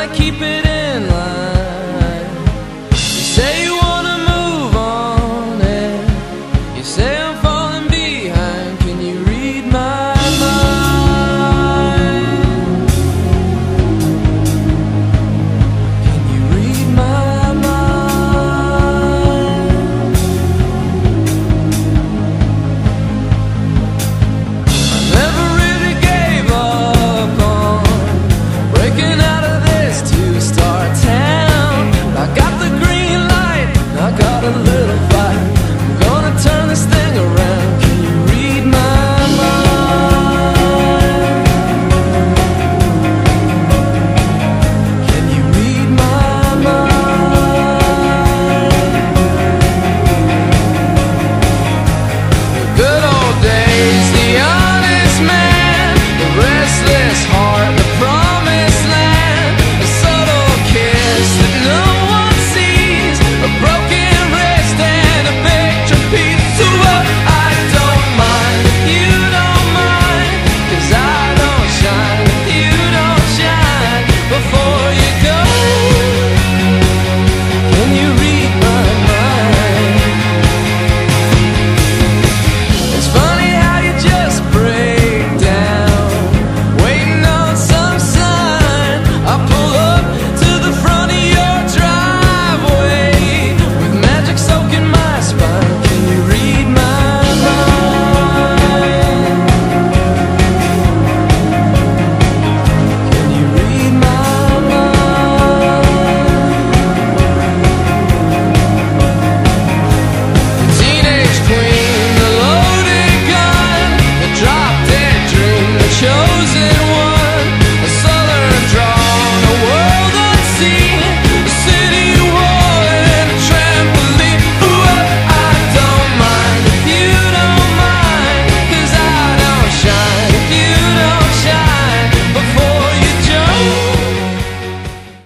trying to keep it in line. You say you wanna move on, and you say.